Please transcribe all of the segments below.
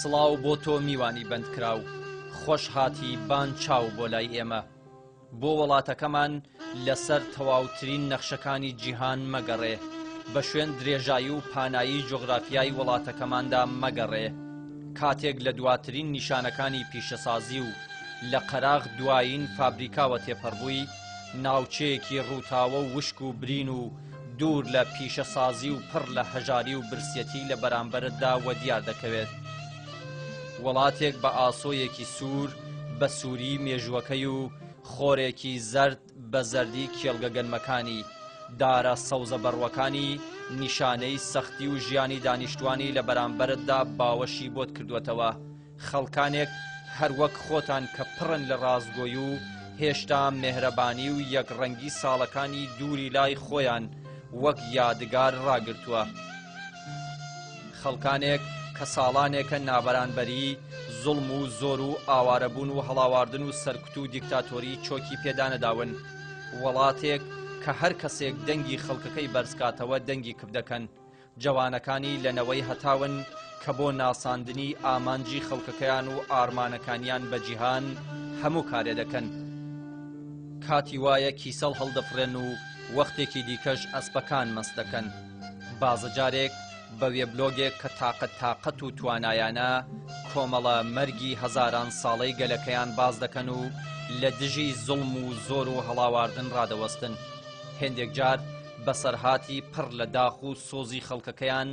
سڵاو بۆ تۆ میوانی بەندکراو خۆش هاتی بان چاو بۆ لای ئێمە بۆ وڵاتەکەمان لەسەر تەواوترین نەخشەکانی جیهان مەگەڕێ، بە شوێن درێژایی و پانایی جوغرافیای وڵاتەکەماندا مەگەڕێ، کاتێک لە دواترین نیشانەکانی پیشەسازی و لە قەراغ دوایین فابریکاوە تێپەڕبووی، ناوچەیەکی ڕووتاوە و وشک و برین و دوور لە پیشەسازی و پڕ لە هەژاری و برسیەتی لە بەرامبەرتدا وەدیار دەکەوێت. وڵاتێک بە ئاسۆیەکی سوور بە سووریی مێژووەکەی و خۆرێکی زەرد بە زەردی کێڵگە گەنمەکانی، دارە سەوزە بەڕوەکانی، نیشانەی سەختی و ژیانی دانیشتوانی لە بەرامبەرتدا باوەشی بۆت کردوەتەوە، خەڵکانێک هەر وەک خۆتان کە پڕن لە ڕاستگۆی و هێشتا مێهرەبانی و یەک ڕەنگی ساڵەکانی دووری لای خۆیان وەک یادگار ڕاگرتوە. خەڵکانێک کە ساڵانێکە نابەرانبەریی، زوڵم و زۆر و ئاوارەبوون و هەڵاواردن و سەرکوت و دیکتاتۆریی چۆکی پێ دانەداون. وڵاتێک کە هەر کەسێک دەنگی خەڵکەکەی بەرزکاتەوە دەنگی کپ دەکەن. جەوانەکانی لە نەوەی هەتاون کە بۆ ناساندنی ئامانجی خەڵکەکەیان و ئارمانەکانیان بە جیهان هەموو کارێ دەکەن. کاتی وایە کیسەڵ هەڵدەفڕێن و وەختێکی دیکەش ئەسپەکان مەست دەکەن. بازە جارێک بە وێبلۆگێک کە تاقە تاقەت و توانایانە کۆمەڵە مەرگی هەزاران ساڵەی گەلەکەیان باس دەکەن و لە دژی زوڵم و زۆر و هەڵاواردن ڕادەوەستن هێندێک جار بەسەرهاتی پڕ لە داخ و سۆزی خەڵکەکەیان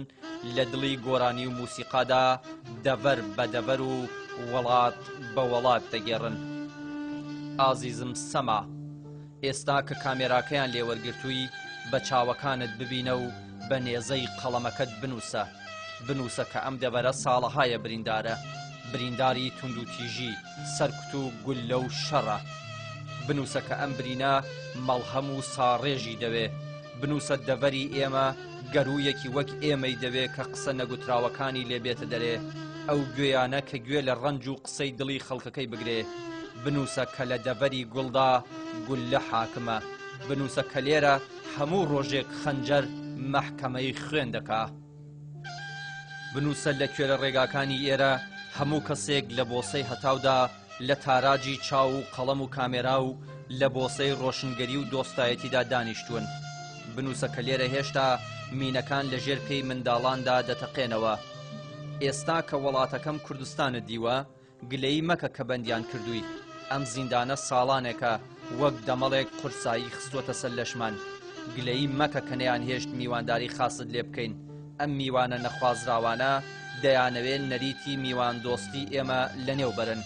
لە دڵی گۆرانی و موسیقادا دەڤەر بە دەڤەر و وەڵات بە وەڵات دەگێڕن ئازیزم سەما. ئێستا کە کامێراکەیان لێ وەرگرتووی بە چاوەکانت ببینە و بە نێزەی قەڵەمەکەت بنووسە. بنووسە کە ئەم دەڤەرە ساڵەهایە بریندارە. برینداری توندوتیژی، سەرکوت و گوللە و شەڕە. بنووسە کە ئەم برینە مەڵهەم و ساڕێژی دەوێ. بنووسە دەڤەری ئێمە گەروویەکی وەک ئێمەی دەوێ کە قسە نەگوتراوەکانی لێ بێتە دەرێ، ئەو گوێیانە کە گوێ لە ڕەنج و قسەی دڵی خەڵکەکەی بگرێ. بنووسە کە لە دەڤەری گوڵدا گوللە حاکمە، بنووسە کە لێرە هەموو ڕۆژێک خەنجەر مەحکەمەی خوێن دەکا. بنووسە لە کوێرە ڕێگاکانی ئێرە هەموو کەسێک لە بۆسەی هەتاودا لە تاراجی چاو و قەڵەم و کامێرا و لە بۆسەی ڕۆشنگەری و دۆستایەتیدا دانیشتوون. بنووسە کە لێرە هێشتا مینەکان لە ژێر پێی منداڵاندا دەتەقێنەوە. ئێستا کە وەڵاتەکەم کوردستانت دیوە، گلەیی مەکە کە بەندیان کردووی، ئەم زیندانە ساڵانێکە وەک دەمەڵێک قورسایی خستووەتە سەر لەشمان، گلەیی مەکە کە نەیانهێشت میوانداری خاست لێ بکەین، ئەم میوانە نەخوازراوانە دەیانەوێ نەریتی میواندۆستی ئێمە لەنێو بەرن.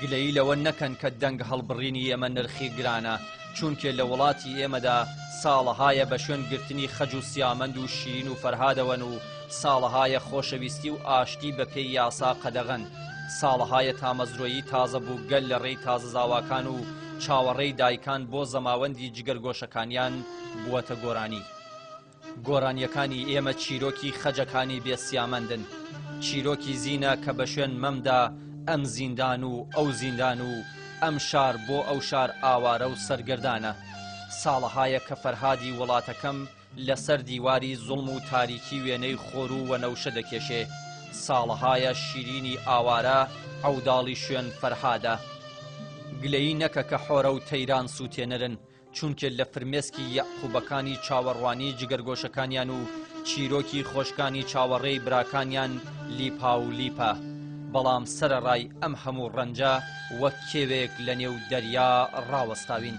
گلەیی لەوە نەکەن کە دەنگ هەڵبڕینی ئێمە نرخی گرانە، چوونکێ لە وڵاتی ئێمەدا ساڵەهایە بە شوێن گرتنی خەج و سیامەند و شیرین و فەرهادەوەن و ساڵەهایە خۆشەویستی و ئاشتی بە پێی یاسا قەدەغەن، ساڵەهایە تامەزرۆیی تازەبوو گەل لە ڕێی تازەزاواکان و چاوەڕێی دایکان بۆ زەماوەندی جگەرگۆشەکانیان بووەتە گۆرانی. گۆرانییەکانی ئێمە چیرۆکی خەجەکانی بێ سیامەندن، چیرۆکی زینە کە بە شوێن مەمدا ئەم زیندان و ئەو زیندان و ئەم شار بۆ ئەو شار ئاوارە و سەرگەردانە. ساڵەهایە کە فەرهادی وڵاتەکەم، لەسەر دیواری زوڵم و تاریکی وێنەی خۆر و وەنەوشە دەکێشێ ساڵەهایە شیرینی ئاوارە عەوداڵی شوێن فەرهادە گلەیی نەکە کە حۆرە و تەیران سووتێنەرن چونکێ لە فرمێسکی یەعقوبەکانی چاوەڕوانی جگەرگۆشەکانیان و چیرۆکی خۆشکانی چاوەڕێی براکانیان لیپا و لیپە بەڵام سەرەڕای ئەم هەموو ڕەنجە وەک کێوێک لەنێو دەریا ڕاوەستاوین.